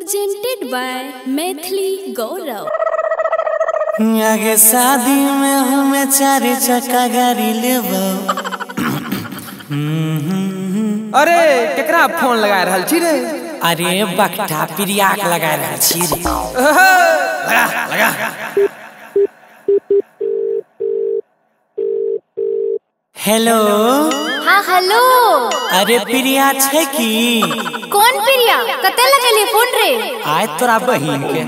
presented by Maithili Gaurav. आगे शादी में हमें चार चक्का गाड़ी लेबो अरे केकरा फ़ोन लगा रहल छी रे? अरे बकटा प्रियाक लगा रहल छी रे। लगा लगा। हेलो? हाँ हेलो। अरे प्रिया छै की? कौन प्रिया कते लगेली फ़ोन रे? आय तोरा बहिन के।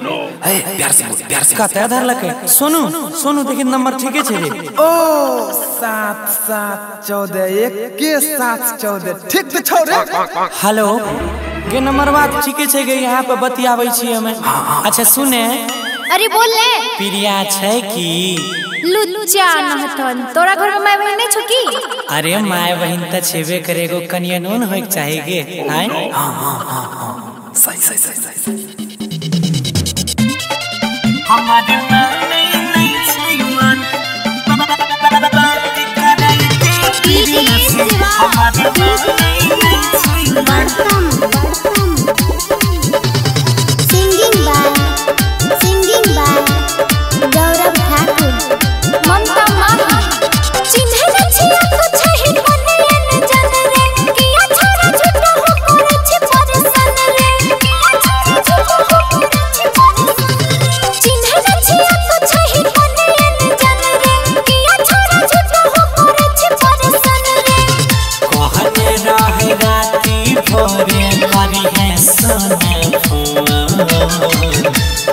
ए प्यार से प्यार से। कते धरलकै सुनो सुनो देखि नंबर ठीके है छे ओ सात सात चौदह एक के सात चौदह। ठीक तो छौ रे? हेलो के नंबर बात ठीके छे गे यहाँ पे बतियाबै छी हमें। अच्छा सुने। अरे बोल ले। प्रिया छै की? लुच्चा नहतन तोरा घर में माय बहन नहीं छो की? अरे माय बहिन त छेबे करे एगो कनिया नून होइक चाही गे आय। सही सही सही सही हमारे मन नहीं छै मन हमारे करी है सोने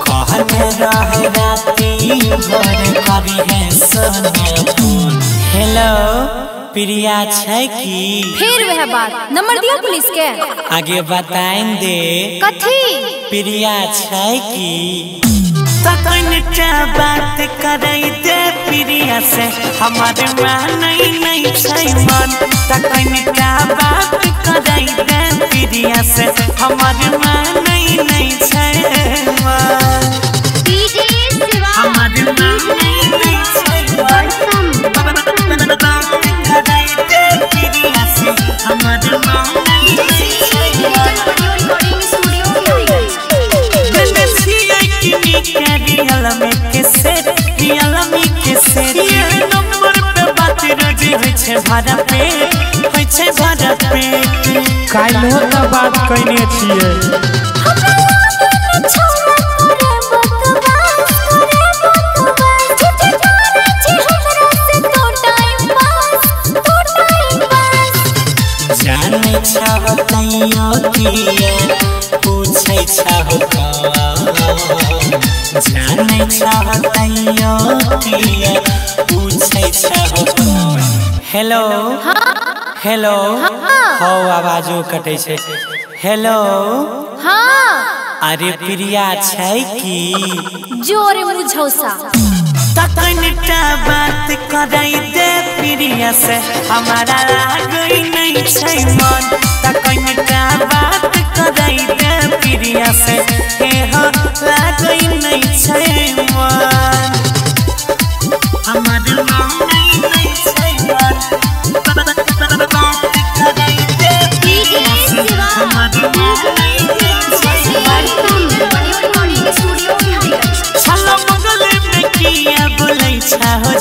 कहते रहे राती भोरे है सोने हेलो प्रिया छै की फिर वह बात नंबर दिया पुलिस के। आगे बताएँ दे कथी? प्रिया छै की। तकनटा बात करई दे प्रिया से। हमारे मानई नहीं नहीं छै मन। तकनटा बात भाड़ा पे होइ छै भाड़ा पे काल्हो त बात कैने छियै। जानै छहो तैयो किए पूछै छहो जानै छहो तैयो किए पूछै छहो हेलो हेलो हौ आवाजो कटै छै। हेलो हाँ। अरे प्रिया छै की? जोरे मुझौसा। तकनटा बात करई दे प्रिया से। हमारा लागई नहीं छै मन। तकनटा बात करई दे प्रिया से। हे हो लागई नहीं छै मन। हमारा लागई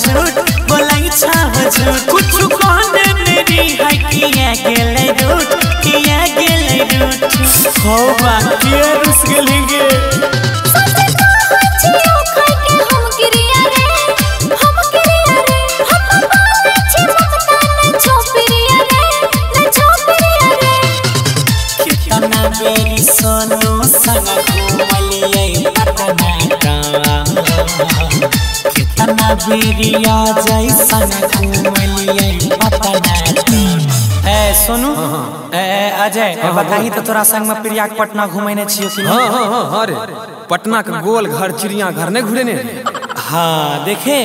झूठ बोलै छाहो झूठ कुछ कहने मेरी है किया गेलै रूठ किया गेलै रूठ। हो बाकी रुस गेली गे कितना सोनू संग घूमलियै पटना गाँव पटना ए सोनू ए अजय बताही तो तोरा संग में प्रिया के पटना घुमैने छियो कि हाँ नहीं? हाँ हाँ हाँ रे पटना के गोल घर चिड़िया घर नहीं घूरे हाँ देखे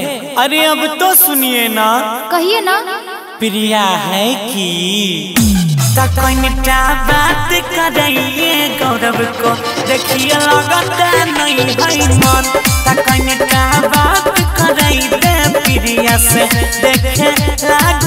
अरे अब तो सुनिए ना। कहिए ना। प्रिया है कि तकनटा बात करइए गौरव को। देखिए लगता नहीं है मन तकनटा बात करई प्रिया से। देखे मन